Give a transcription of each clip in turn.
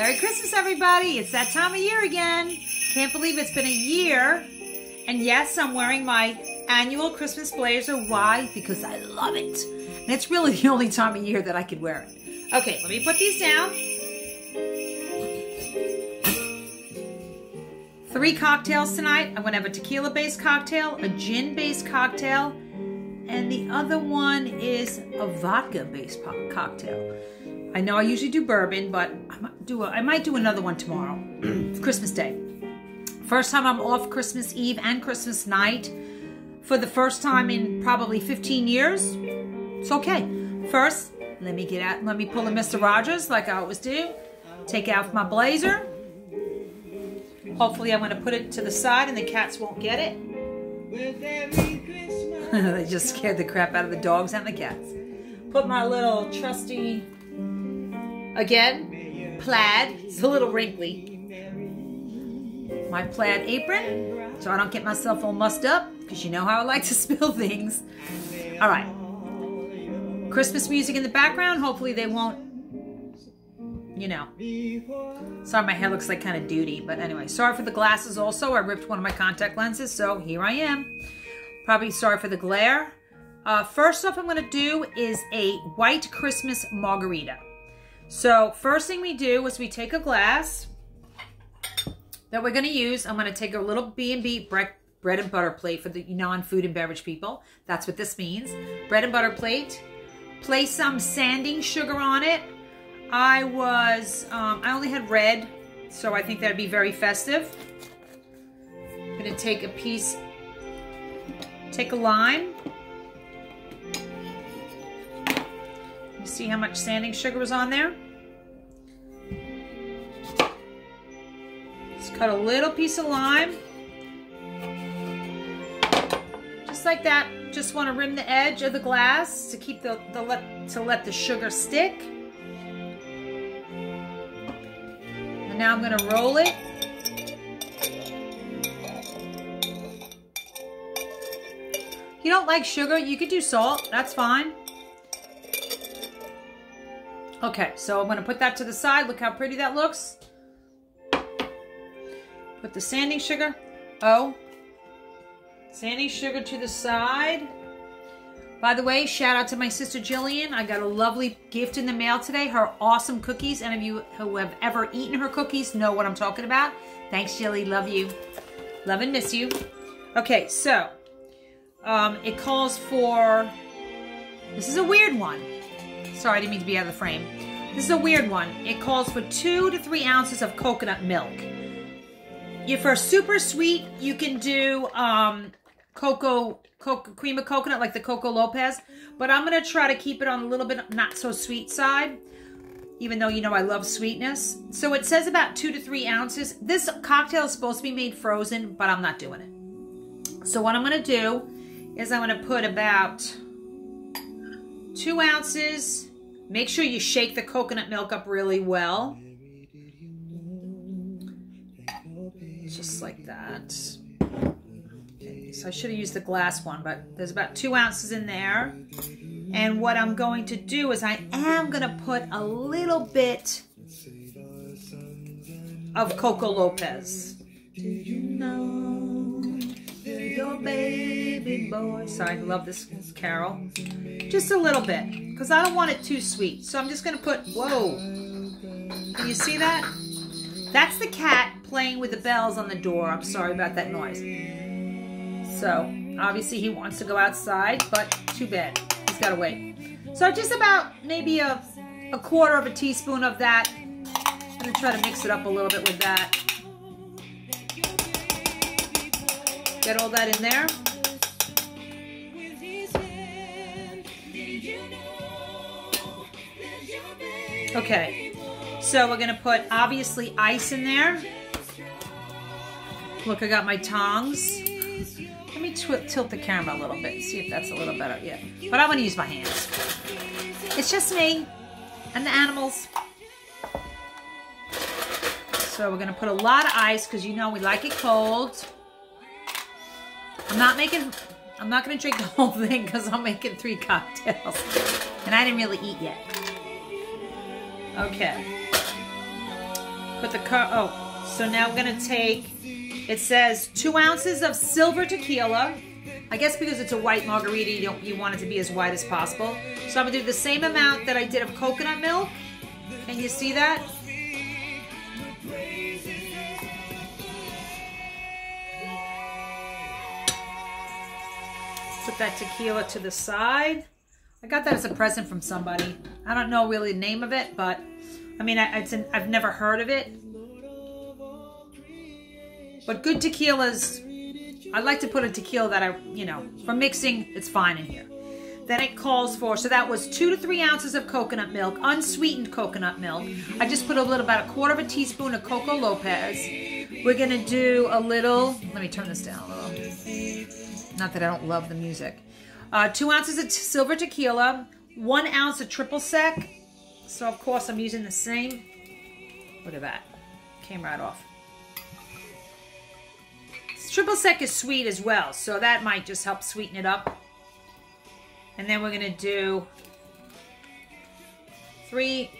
Merry Christmas, everybody. It's that time of year again. Can't believe it's been a year. And yes, I'm wearing my annual Christmas blazer. Why? Because I love it. And it's really the only time of year that I could wear it. Okay, let me put these down. Three cocktails tonight. I'm going to have a tequila-based cocktail, a gin-based cocktail, and the other one is a vodka-based cocktail. I know I usually do bourbon, but I might do, a, I might do another one tomorrow. It's Christmas Day. First time I'm off Christmas Eve and Christmas night for the first time in probably 15 years. It's okay. First, let me get out, let me pull a Mr. Rogers like I always do. Take out my blazer. Hopefully I'm going to put it to the side and the cats won't get it. they just scared the crap out of the dogs and the cats. Put my little trusty Again, plaid. It's a little wrinkly. My plaid apron, so I don't get myself all mussed up, because you know how I like to spill things. All right. Christmas music in the background. Hopefully they won't, you know. Sorry, my hair looks like kind of duty. But anyway, sorry for the glasses also. I ripped one of my contact lenses, so here I am. Probably sorry for the glare. Uh, first off I'm going to do is a white Christmas margarita. So first thing we do is we take a glass that we're going to use. I'm going to take a little B&B bread, bread and butter plate for the non-food and beverage people. That's what this means. Bread and butter plate. Place some sanding sugar on it. I was, um, I only had red, so I think that'd be very festive. I'm going to take a piece, take a lime. See how much sanding sugar was on there? Just cut a little piece of lime. Just like that. Just want to rim the edge of the glass to keep the, the let, to let the sugar stick. And now I'm going to roll it. You don't like sugar, you could do salt. That's fine. Okay, so I'm going to put that to the side. Look how pretty that looks. Put the sanding sugar. Oh. Sanding sugar to the side. By the way, shout out to my sister Jillian. I got a lovely gift in the mail today. Her awesome cookies. Any of you who have ever eaten her cookies know what I'm talking about. Thanks, Jilly. Love you. Love and miss you. Okay, so um, it calls for... This is a weird one. Sorry, I didn't mean to be out of the frame. This is a weird one. It calls for two to three ounces of coconut milk. If for super sweet, you can do um, cocoa, cocoa, cream of coconut like the Coco Lopez. But I'm going to try to keep it on a little bit not so sweet side. Even though you know I love sweetness. So it says about two to three ounces. This cocktail is supposed to be made frozen, but I'm not doing it. So what I'm going to do is I'm going to put about two ounces Make sure you shake the coconut milk up really well. Just like that. Okay, so I should have used the glass one, but there's about two ounces in there. And what I'm going to do is I am going to put a little bit of Coco Lopez. Do you know your baby boy? Sorry, I love this carol. Just a little bit, because I don't want it too sweet. So I'm just going to put, whoa. Can you see that? That's the cat playing with the bells on the door. I'm sorry about that noise. So, obviously he wants to go outside, but too bad. He's got to wait. So just about maybe a, a quarter of a teaspoon of that. I'm going to try to mix it up a little bit with that. Get all that in there. Okay, so we're gonna put obviously ice in there. Look, I got my tongs. Let me tilt the camera a little bit, see if that's a little better. Yeah, but I'm gonna use my hands. It's just me and the animals. So we're gonna put a lot of ice because you know we like it cold. I'm not making, I'm not gonna drink the whole thing because I'm making three cocktails. And I didn't really eat yet. Okay. Put the car. Oh, so now we're gonna take. It says two ounces of silver tequila. I guess because it's a white margarita, you don't you want it to be as white as possible. So I'm gonna do the same amount that I did of coconut milk. Can you see that? Put that tequila to the side. I got that as a present from somebody. I don't know really the name of it, but I mean, I, it's an, I've never heard of it. But good tequilas, I like to put a tequila that I, you know, for mixing, it's fine in here. Then it calls for, so that was two to three ounces of coconut milk, unsweetened coconut milk. I just put a little, about a quarter of a teaspoon of Coco Lopez. We're gonna do a little, let me turn this down a little. Not that I don't love the music. Uh, two ounces of silver tequila, one ounce of triple sec. So of course I'm using the same. Look at that. Came right off. Triple sec is sweet as well, so that might just help sweeten it up. And then we're gonna do three,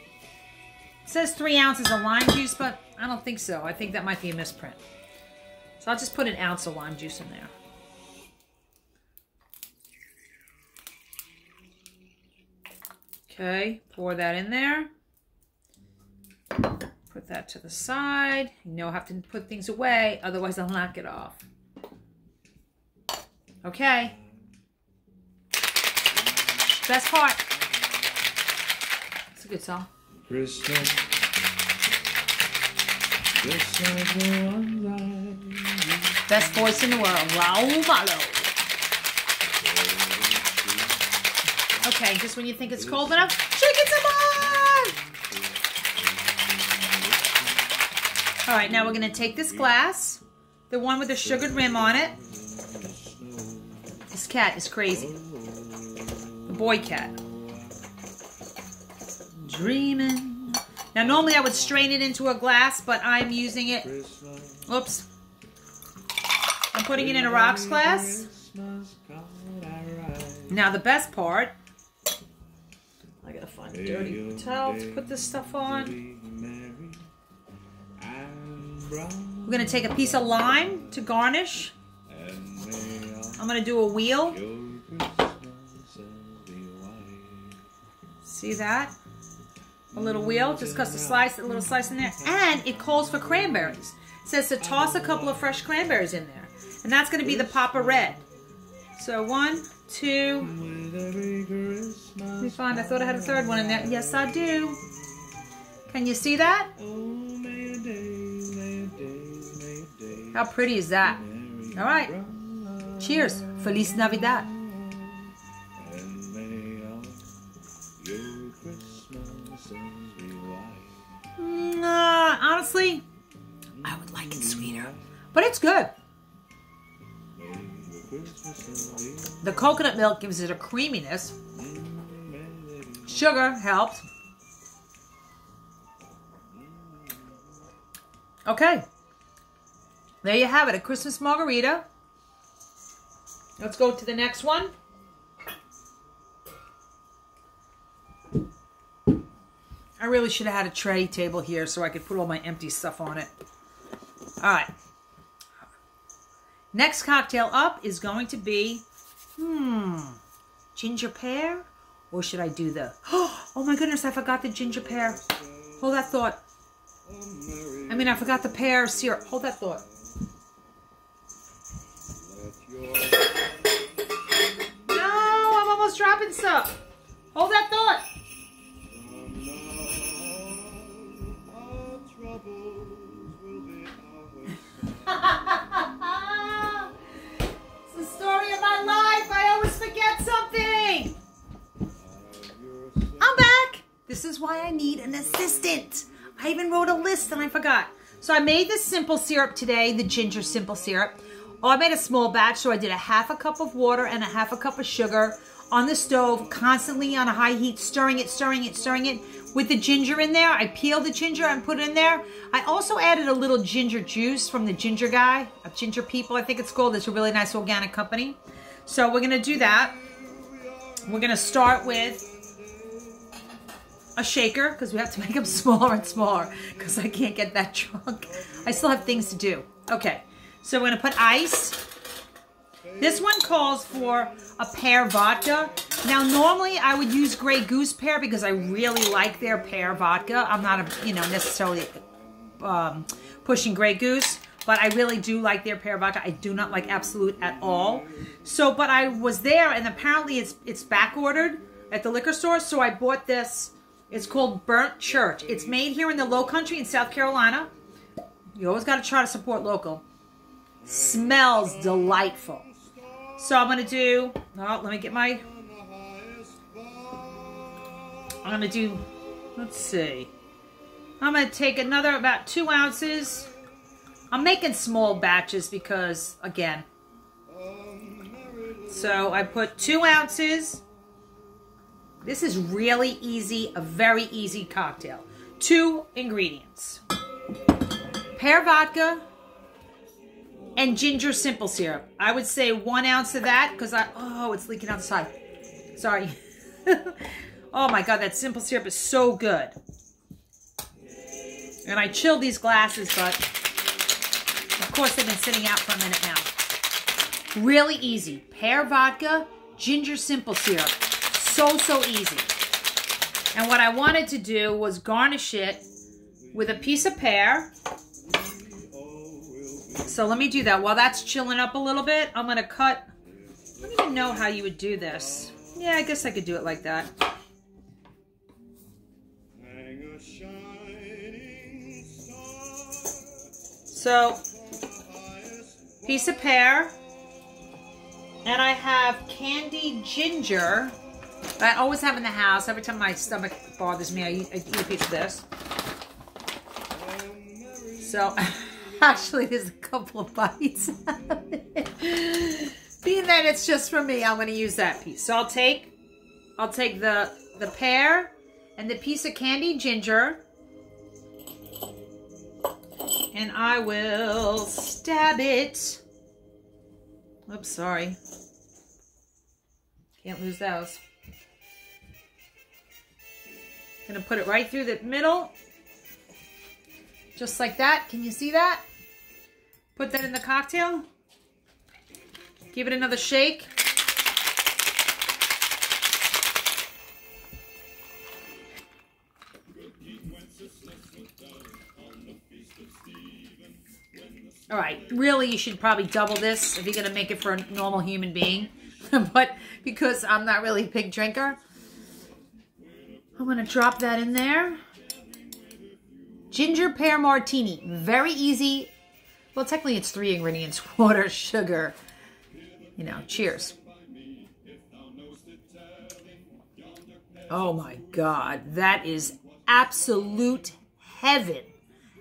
says three ounces of lime juice, but I don't think so. I think that might be a misprint. So I'll just put an ounce of lime juice in there. Okay, pour that in there. Put that to the side. You know I have to put things away, otherwise I'll knock it off. Okay. Best part. It's a good song. Christmas. Best voice in the world, Raul Malo. Okay, just when you think it's cold enough, shake it some more! All right, now we're gonna take this glass, the one with the sugared rim on it. This cat is crazy. The boy cat. Dreaming. Now normally I would strain it into a glass, but I'm using it, Oops. I'm putting it in a rocks glass. Now the best part I gotta find a dirty towel to put this stuff on. We're gonna take a piece of lime to garnish. I'm gonna do a wheel. See that? A little wheel, just cuts a slice, a little slice in there. And it calls for cranberries. It says to toss a couple of fresh cranberries in there. And that's gonna be the Papa Red. So one, two. Let me find. I thought I had a third one in there. Yes, I do. Can you see that? How pretty is that? All right. Cheers. Feliz Navidad. Nah, honestly, I would like it sweeter, but it's good. The coconut milk gives it a creaminess. Sugar helps. Okay. There you have it, a Christmas margarita. Let's go to the next one. I really should have had a tray table here so I could put all my empty stuff on it. All right. Next cocktail up is going to be, hmm, ginger pear? Or should I do the, oh my goodness, I forgot the ginger pear. Hold that thought. I mean, I forgot the pear syrup. Hold that thought. No, I'm almost dropping stuff. Hold that thought. This is why I need an assistant. I even wrote a list and I forgot. So I made this simple syrup today, the ginger simple syrup. Oh, I made a small batch, so I did a half a cup of water and a half a cup of sugar on the stove, constantly on a high heat, stirring it, stirring it, stirring it. With the ginger in there, I peeled the ginger and put it in there. I also added a little ginger juice from the Ginger Guy, a Ginger People, I think it's called. It's a really nice organic company. So we're gonna do that. We're gonna start with a shaker because we have to make them smaller and smaller because I can't get that drunk. I still have things to do. Okay, so we're gonna put ice. This one calls for a pear vodka. Now, normally I would use Grey Goose pear because I really like their pear vodka. I'm not, a, you know, necessarily um, pushing Grey Goose, but I really do like their pear vodka. I do not like Absolut at all. So, but I was there, and apparently it's it's back ordered at the liquor store. So I bought this. It's called Burnt Church. It's made here in the Low Country in South Carolina. You always got to try to support local. Smells delightful. So I'm going to do, oh, let me get my, I'm going to do, let's see. I'm going to take another about two ounces. I'm making small batches because, again, so I put two ounces. This is really easy, a very easy cocktail. Two ingredients. Pear vodka, and ginger simple syrup. I would say one ounce of that because I, oh, it's leaking outside. Sorry. oh my God, that simple syrup is so good. And I chilled these glasses, but of course they've been sitting out for a minute now. Really easy. Pear vodka, ginger simple syrup. So, so easy. And what I wanted to do was garnish it with a piece of pear so let me do that. While that's chilling up a little bit, I'm going to cut. I don't even know how you would do this. Yeah, I guess I could do it like that. So, piece of pear. And I have candied ginger. I always have in the house. Every time my stomach bothers me, I eat, I eat a piece of this. So... Actually, there's a couple of bites. Being that it's just for me, I'm going to use that piece. So I'll take, I'll take the the pear and the piece of candied ginger, and I will stab it. Oops, sorry. Can't lose those. Gonna put it right through the middle. Just like that. Can you see that? Put that in the cocktail. Give it another shake. All right, really you should probably double this if you're going to make it for a normal human being. but because I'm not really a big drinker, I'm going to drop that in there. Ginger pear martini. Very easy, well, technically it's three ingredients, water, sugar. You know, cheers. Oh my God, that is absolute heaven.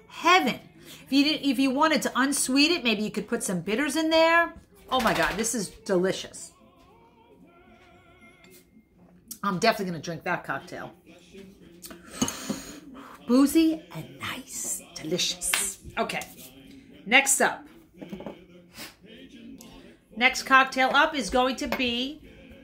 Heaven. If you did, if you wanted to unsweet it, maybe you could put some bitters in there. Oh my God, this is delicious. I'm definitely going to drink that cocktail. Boozy and nice. Delicious. Okay. Next up. Next cocktail up is going to be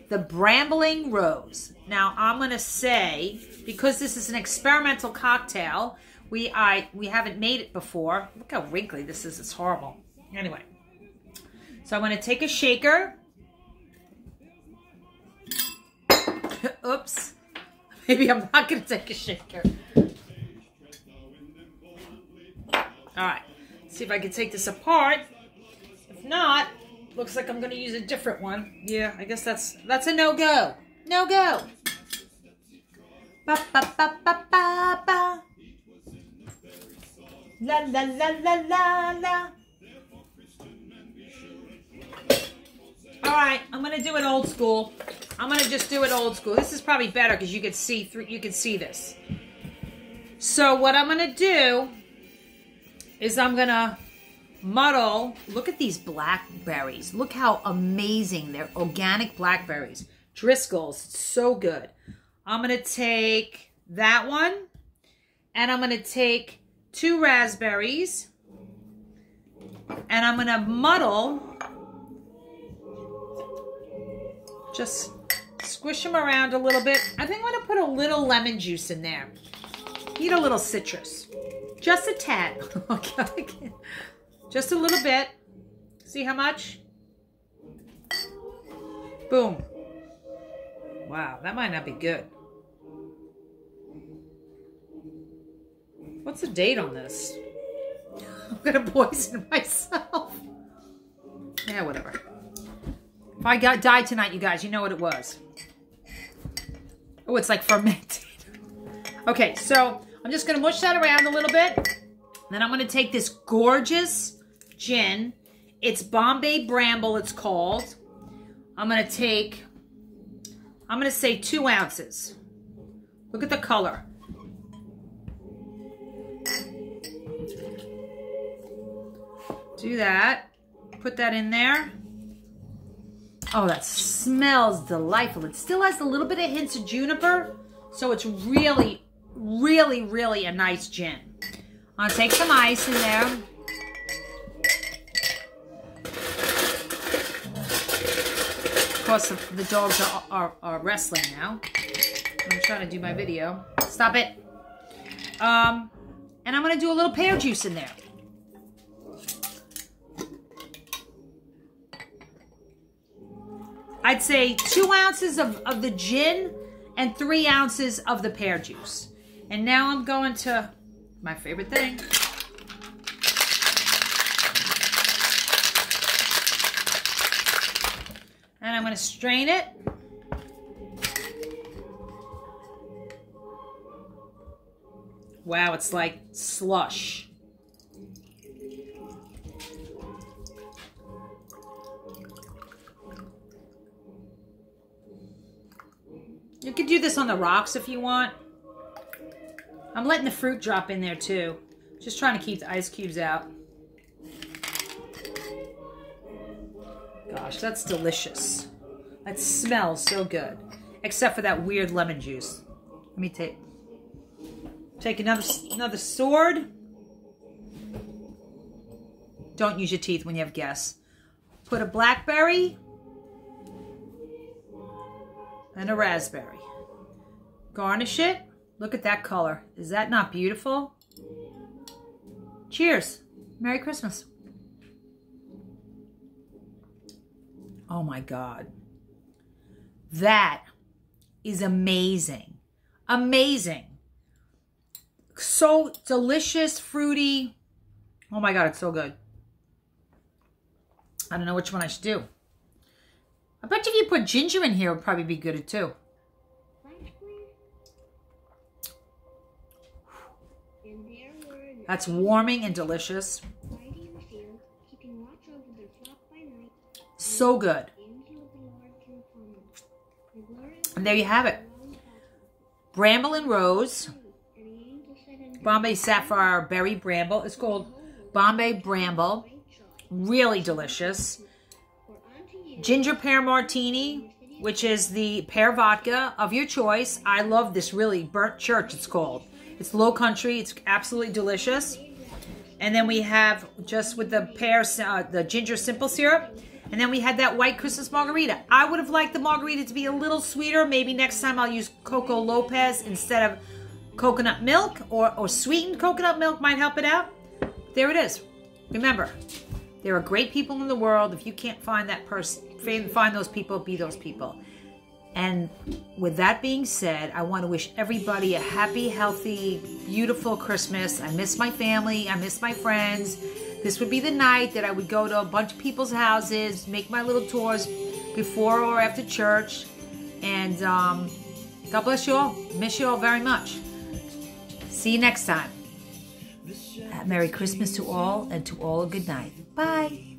the Brambling Rose. Now, I'm going to say, because this is an experimental cocktail, we I we haven't made it before. Look how wrinkly this is. It's horrible. Anyway. So I'm going to take a shaker. Oops. Maybe I'm not going to take a shaker. All right. See if I can take this apart. If not, looks like I'm to use a different one. Yeah, I guess that's that's a no-go. No-go. Ba, ba, ba, ba, ba, ba. La, la, la, la, la, la. All right, I'm to do it old school. I'm to just do it old school. This is probably better because you can see through you can see this. So what I'm to do is I'm to muddle. Look at these blackberries. Look how amazing. They're organic blackberries. Driscoll's. So good. I'm to take that one. And I'm to take two raspberries. And I'm to muddle. Just Squish them around a little bit. I think I'm to put a little lemon juice in there. Need a little citrus. Just a tad. Just a little bit. See how much? Boom. Wow, that might not be good. What's the date on this? I'm gonna poison myself. Yeah, whatever. If I got died tonight, you guys, you know what it was. Oh, it's like fermented. Okay, so I'm just gonna mush that around a little bit. Then I'm gonna take this gorgeous gin. It's Bombay Bramble, it's called. I'm gonna take, I'm gonna say two ounces. Look at the color. Do that. Put that in there. Oh, that smells delightful. It still has a little bit of hints of juniper, so it's really, really, really a nice gin. I'm gonna take some ice in there. Of course, the dogs are, are, are wrestling now. I'm trying to do my video. Stop it. Um, and I'm gonna do a little pear juice in there. I'd say two ounces of, of the gin and three ounces of the pear juice. And now I'm going to my favorite thing. And I'm going to strain it. Wow, it's like slush. You could do this on the rocks if you want. I'm letting the fruit drop in there too. Just trying to keep the ice cubes out. Gosh, that's delicious. That smells so good. Except for that weird lemon juice. Let me take take another another sword. Don't use your teeth when you have guests. Put a blackberry and a raspberry. Garnish it. Look at that color. Is that not beautiful? Cheers. Merry Christmas. Oh my God. That is amazing. Amazing. So delicious, fruity. Oh my God, it's so good. I don't know which one I should do. I bet if you put ginger in here, it would probably be good too. That's warming and delicious. So good. And there you have it. Bramble and Rose. Bombay Sapphire Berry Bramble. It's called Bombay Bramble. Really delicious ginger pear martini, which is the pear vodka of your choice. I love this really burnt church it's called. It's low country. It's absolutely delicious. And then we have just with the pear, uh, the ginger simple syrup. And then we had that white Christmas margarita. I would have liked the margarita to be a little sweeter. Maybe next time I'll use Coco Lopez instead of coconut milk or, or sweetened coconut milk might help it out. There it is. Remember, there are great people in the world. If you can't find that person, find those people, be those people. And with that being said, I want to wish everybody a happy, healthy, beautiful Christmas. I miss my family. I miss my friends. This would be the night that I would go to a bunch of people's houses, make my little tours before or after church. And um, God bless you all. Miss you all very much. See you next time. Merry Christmas to all and to all a good night. Bye.